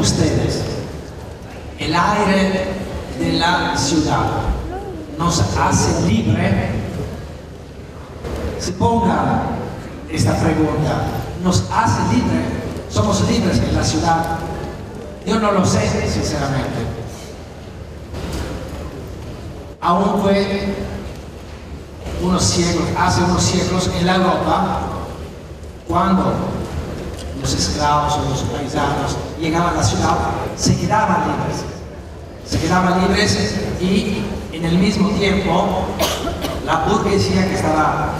Ustedes, el aire de la ciudad nos hace libre. Se ponga esta pregunta. ¿Nos hace libre? ¿Somos libres en la ciudad? Yo no lo sé, sinceramente. Aún fue unos siglos, hace unos siglos en la Europa, cuando los esclavos o los paisanos llegaban a la ciudad, se quedaban libres. Se quedaban libres y en el mismo tiempo la burguesía que estaba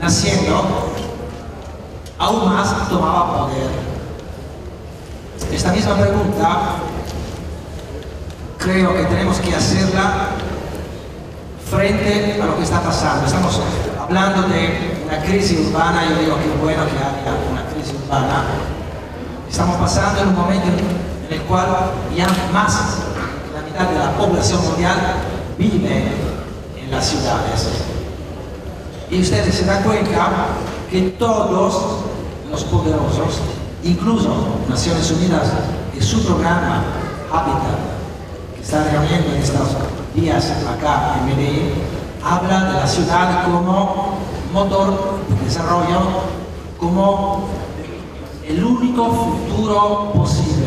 naciendo aún más tomaba poder. Esta misma pregunta creo que tenemos que hacerla frente a lo que está pasando. Estamos hablando de una crisis urbana, yo digo que es bueno que haya una crisis urbana. Estamos pasando en un momento en el cual ya más de la mitad de la población mundial vive en las ciudades. Y ustedes se dan cuenta que todos los poderosos, incluso Naciones Unidas, en su programa Habitat, que está reuniendo en estos días acá en Medellín, habla de la ciudad como motor de desarrollo, como el único futuro posible.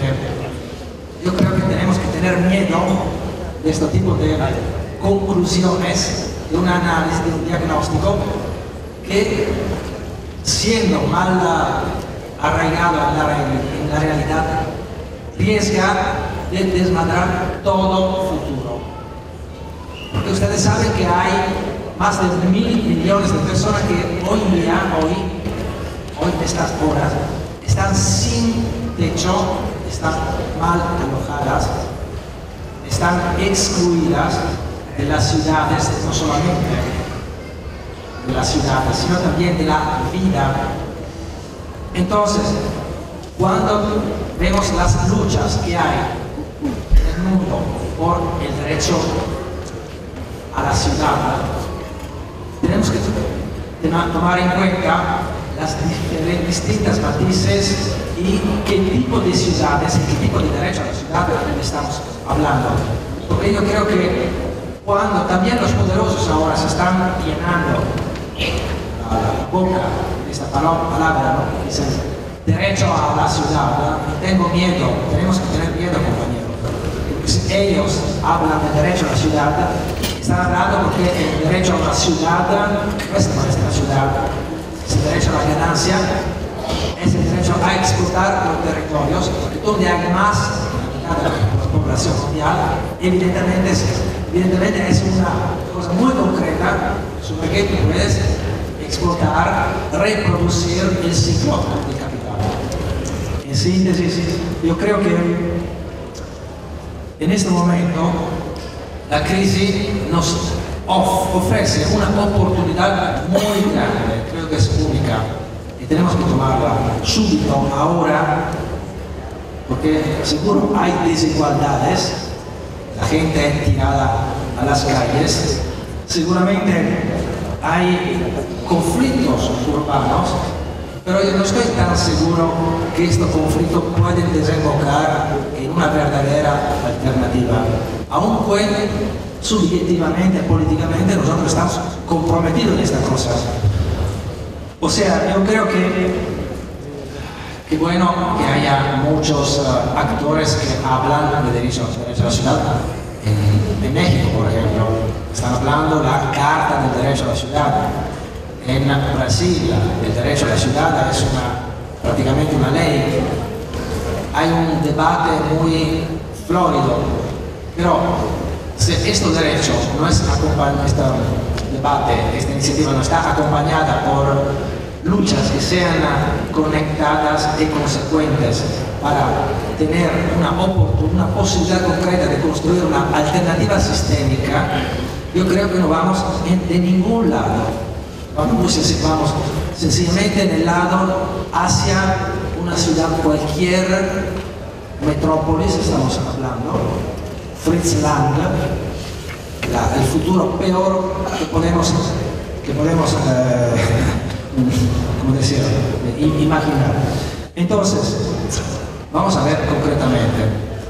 Yo creo que tenemos que tener miedo de este tipo de conclusiones, de un análisis, de un diagnóstico, que siendo mal arraigado en la, en la realidad, riesga de desmadrar todo futuro. Porque ustedes saben que hay más de mil millones de personas que hoy día, hoy, hoy estas horas, están sin techo, están mal alojadas, están excluidas de las ciudades, no solamente de las ciudades, sino también de la vida. Entonces, cuando vemos las luchas que hay en el mundo por el derecho a la ciudad, que tomar en cuenta las distintas matices y qué tipo de ciudades y qué tipo de derecho a la ciudad estamos hablando. Porque yo creo que cuando también los poderosos ahora se están llenando la boca de esta palabra, ¿no? derecho a la ciudad, tengo miedo, tenemos que tener miedo compañeros. Porque si ellos hablan de derecho a la ciudad, están hablando porque el derecho a la ciudad no es nuestra ciudad, es el derecho a la ganancia, es el derecho a explotar los territorios, donde hay más la población mundial, evidentemente es, evidentemente es una cosa muy concreta sobre qué tú puedes explotar, reproducir el ciclo del capital. En síntesis, yo creo que en este momento la crisis nos ofrece una oportunidad muy grande, creo que es única, y tenemos que tomarla súbito, ahora, porque seguro hay desigualdades, la gente tirada a las calles, seguramente hay conflictos urbanos, pero yo no estoy tan seguro que estos conflictos pueden desembocar en una verdadera alternativa. Aún puede, subjetivamente, políticamente, nosotros estamos comprometidos en estas cosas. O sea, yo creo que, que bueno que haya muchos uh, actores que hablan de de la ciudad. En, en México, por ejemplo, están hablando la Carta del Derecho a la Ciudad. En Brasil, el derecho a la ciudad es una, prácticamente una ley. Hay un debate muy florido, pero si este derecho no es este debate, esta iniciativa no está acompañada por luchas que sean conectadas y consecuentes para tener una, una posibilidad concreta de construir una alternativa sistémica, yo creo que no vamos de ningún lado. Vamos, vamos sencillamente en lado hacia una ciudad cualquier, metrópolis estamos hablando, Fritz Lang, la, el futuro peor que podemos, eh, imaginar. Entonces, vamos a ver concretamente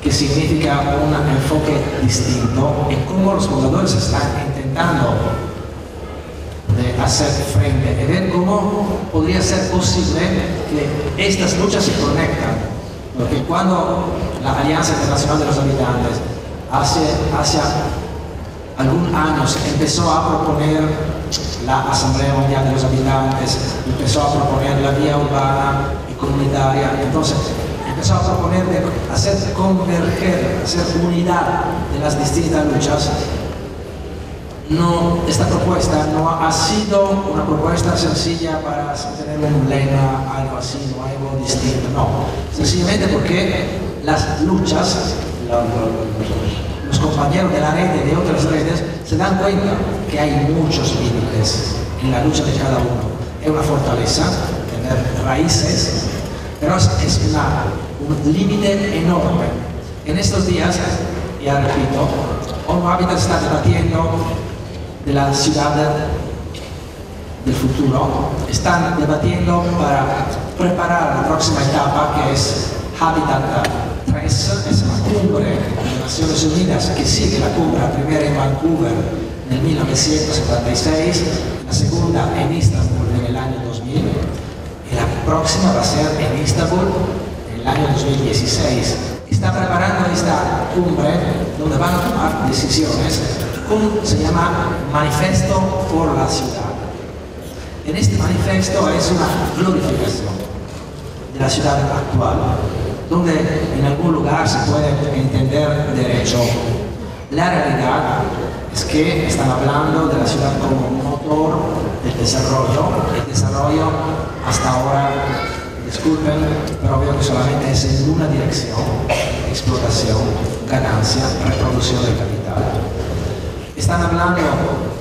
qué significa un enfoque distinto y cómo los fundadores están intentando de hacer frente y ver cómo podría ser posible que estas luchas se conectan. Porque cuando la Alianza Internacional de los Habitantes hace, hace algunos años empezó a proponer la Asamblea Mundial de los Habitantes, empezó a proponer la vía urbana y comunitaria, entonces empezó a proponer de hacer converger, hacer unidad de las distintas luchas no, esta propuesta no ha sido una propuesta sencilla para tener un lema, algo así, o algo distinto, no. Sencillamente porque las luchas, los compañeros de la red y de otras redes se dan cuenta que hay muchos límites en la lucha de cada uno. Es una fortaleza tener raíces, pero es una, un límite enorme. En estos días, ya repito, Homo Habitat está debatiendo de la ciudad del futuro están debatiendo para preparar la próxima etapa que es Habitat 3, es la cumbre de Naciones Unidas que sigue la cumbre, la primera en Vancouver en 1976, la segunda en Istanbul en el año 2000 y la próxima va a ser en Istanbul en el año 2016. Está preparando esta cumbre donde van a tomar decisiones se llama Manifesto por la Ciudad. En este manifiesto es una glorificación de la ciudad actual, donde en algún lugar se puede entender derecho. La realidad es que están hablando de la ciudad como motor del desarrollo. El desarrollo hasta ahora, disculpen, pero veo que solamente es en una dirección, explotación, ganancia, reproducción del capital están hablando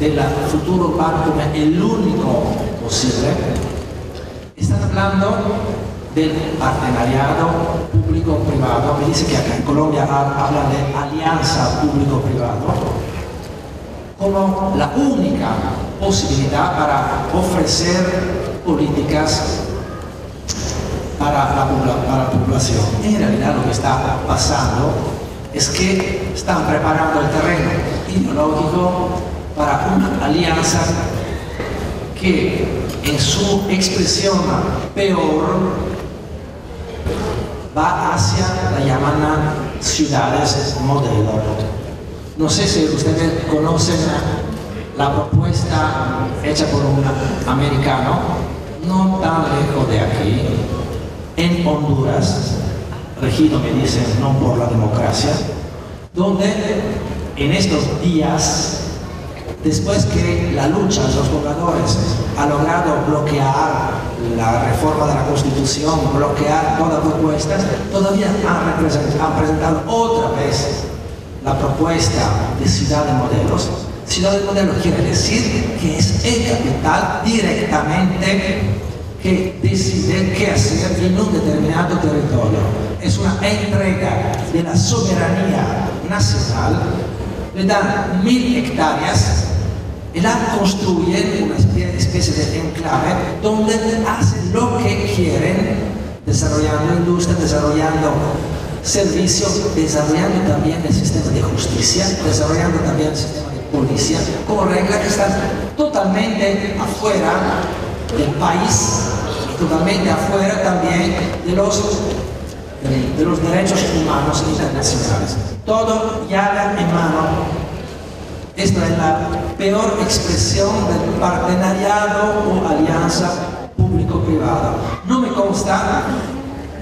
del futuro urbano como el único posible, están hablando del partenariado público-privado, me dice que acá en Colombia hablan de alianza público-privado, como la única posibilidad para ofrecer políticas para la, para la población. En realidad lo que está pasando es que están preparando el terreno ideológico para una alianza que en su expresión peor va hacia la llamada ciudades modelo. No sé si ustedes conocen la propuesta hecha por un americano, no tan lejos de aquí, en Honduras, regido, me dicen, no por la democracia, donde en estos días, después que la lucha de los pobladores ha logrado bloquear la reforma de la Constitución, bloquear todas las propuestas, todavía han, han presentado otra vez la propuesta de ciudad de modelos. Ciudad de modelos quiere decir que es el capital directamente que decide qué hacer en un determinado territorio. Es una entrega de la soberanía nacional le dan mil hectáreas y la construyen una especie de enclave donde hacen lo que quieren, desarrollando industria, desarrollando servicios, desarrollando también el sistema de justicia, desarrollando también el sistema de policía, como regla que están totalmente afuera del país totalmente afuera también de los de los derechos humanos internacionales. Todo llave en mano. Esta es la peor expresión del partenariado o alianza público-privada. No me consta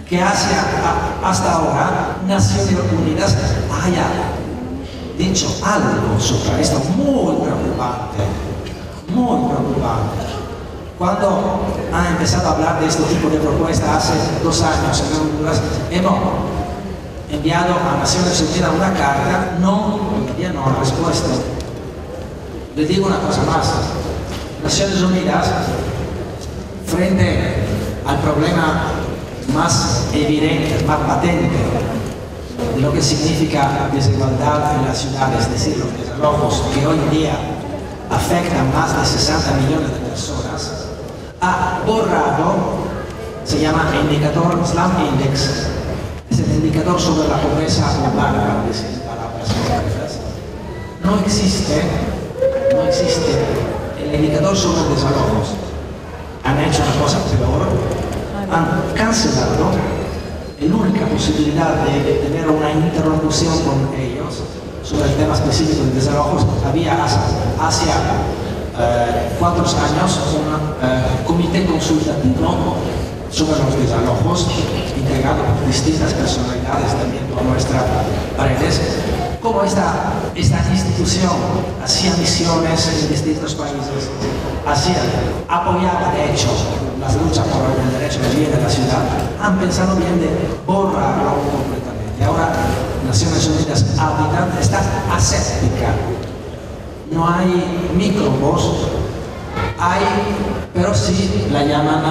que hacia, hasta ahora Naciones Unidas haya dicho algo sobre esto muy preocupante, muy preocupante. Cuando han empezado a hablar de este tipo de propuestas hace dos años en Honduras, hemos enviado a Naciones Unidas una carta, no, todavía no respuesta. Les digo una cosa más, Naciones Unidas, frente al problema más evidente, más patente, lo que significa desigualdad en las ciudades, es decir, los desalojos que hoy en día afectan más de 60 millones de personas, ha borrado se llama indicador Slum Index, es el indicador sobre la pobreza urbana. No existe, no existe. El indicador sobre desalojos. Han hecho una cosa peor, han cancelado la única posibilidad de tener una interlocución con ellos sobre el tema específico de desalojos había hacia eh, cuatro años un eh, comité consultativo sobre los desalojos, integrado por distintas personalidades también por nuestras paredes, como esta, esta institución hacía misiones en distintos países, hacía, apoyaba de hecho las luchas por el derecho de vivir en la ciudad, han pensado bien de borrarlo completamente. Ahora Naciones Unidas está aséptica. No hay microbos, hay, pero sí la llaman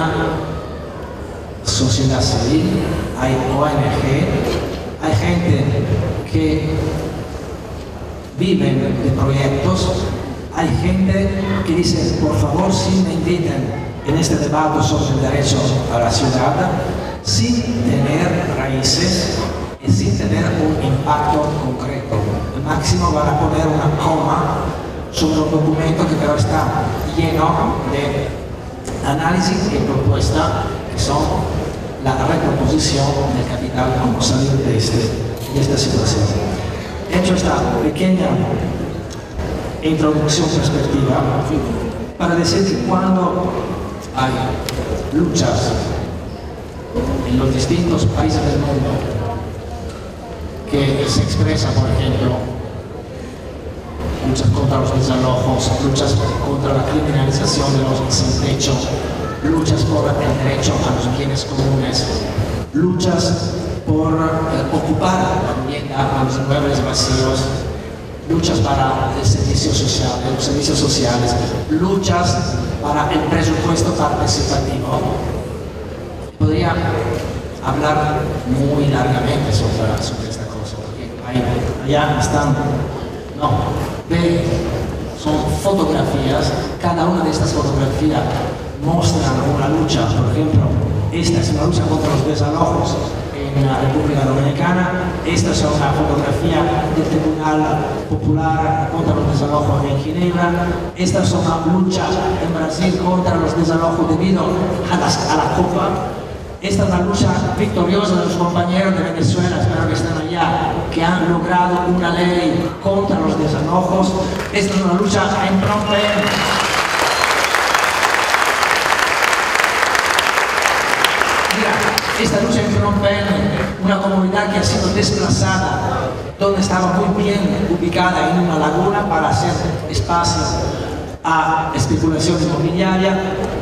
sociedad civil, hay ONG, hay gente que vive de proyectos, hay gente que dice, por favor, si me inviten en este debate sobre el derecho a la ciudad, sin tener raíces y sin tener un impacto concreto. Al máximo van a poner una coma sobre un documento que pero está lleno de análisis y propuestas que son la recomposición del capital como salir de, este, de esta situación. Hecho esta pequeña introducción perspectiva para decir que cuando hay luchas en los distintos países del mundo que se expresa, por ejemplo, luchas contra los desalojos, luchas contra la criminalización de los sin techo, luchas por el derecho a los bienes comunes, luchas por eh, ocupar la vivienda a los inmuebles vacíos, luchas para el servicio social, los servicios sociales, luchas para el presupuesto participativo. Podría hablar muy largamente sobre, esta cosa, porque allá están, no, son fotografías, cada una de estas fotografías muestra una lucha, por ejemplo, esta es una lucha contra los desalojos en la República Dominicana, esta es una fotografía del Tribunal Popular contra los desalojos en Ginebra, esta es una lucha en Brasil contra los desalojos debido a, a la Copa, esta es la lucha victoriosa de los compañeros de Venezuela, espero que estén allá, que han logrado una ley contra los desalojos. Esta es una lucha en Mira, esta lucha en Phnom una comunidad que ha sido desplazada, donde estaba muy bien ubicada en una laguna para hacer espacio a especulación inmobiliaria.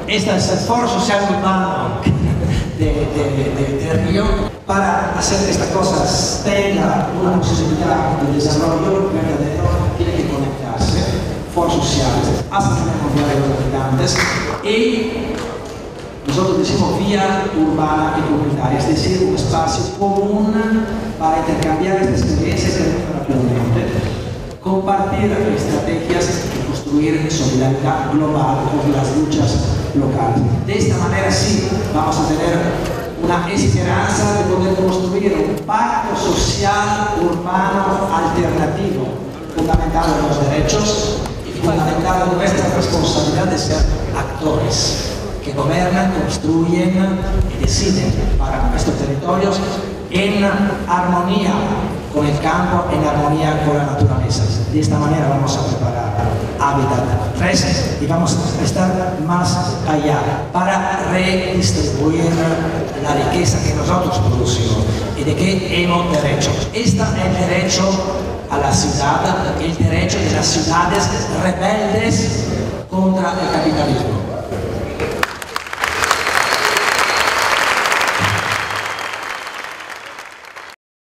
Esta es el Foro Social Urbano de, Río para hacer estas cosas tenga una posibilidad de desarrollo verdadero tiene que conectarse, foros sociales, hasta tenemos de habitantes y nosotros decimos vía urbana y comunitaria, es decir, un espacio común para intercambiar estas experiencias rápidamente, compartir estrategias y construir solidaridad global con las luchas local. De esta manera sí vamos a tener una esperanza de poder construir un pacto social urbano alternativo, fundamentado en los derechos y fundamentado en nuestra responsabilidad de ser actores que gobiernan, construyen y deciden para nuestros territorios en armonía con el campo, en armonía con la naturaleza. De esta manera vamos a preparar Hábitat 3 y vamos a estar más allá para redistribuir la riqueza que nosotros producimos y de que hemos derecho. Este es el derecho a la ciudad, el derecho de las ciudades rebeldes contra el capitalismo.